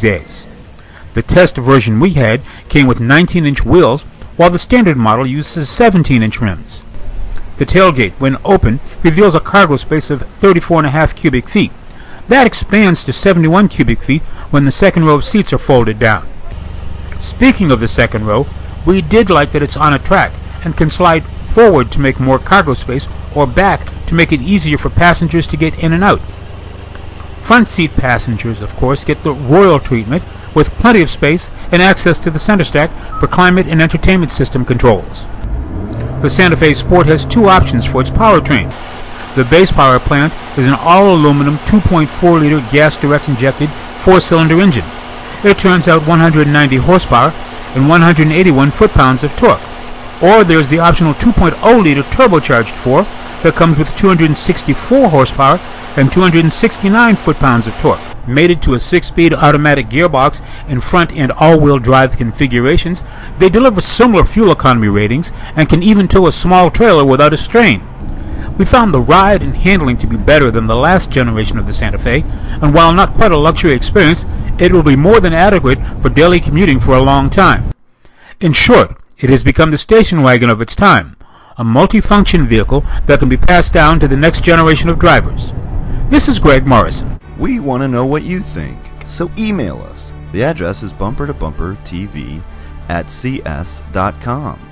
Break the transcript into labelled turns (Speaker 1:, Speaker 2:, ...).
Speaker 1: The test version we had came with 19-inch wheels, while the standard model uses 17-inch rims. The tailgate, when open, reveals a cargo space of 34.5 cubic feet. That expands to 71 cubic feet when the second row of seats are folded down. Speaking of the second row, we did like that it's on a track and can slide forward to make more cargo space or back to make it easier for passengers to get in and out. Front seat passengers, of course, get the royal treatment with plenty of space and access to the center stack for climate and entertainment system controls. The Santa Fe Sport has two options for its powertrain. The base power plant is an all-aluminum 2.4 liter gas direct injected four-cylinder engine. It turns out 190 horsepower and 181 foot-pounds of torque. Or there's the optional 2.0 liter turbocharged 4 that comes with 264 horsepower and 269 foot-pounds of torque. Mated to a 6-speed automatic gearbox in front and all-wheel drive configurations, they deliver similar fuel economy ratings and can even tow a small trailer without a strain. We found the ride and handling to be better than the last generation of the Santa Fe, and while not quite a luxury experience, it will be more than adequate for daily commuting for a long time. In short, it has become the station wagon of its time, a multifunction vehicle that can be passed down to the next generation of drivers. This is Greg Morrison.
Speaker 2: We want to know what you think, so email us. The address is bumper to bumper TV at cs.com.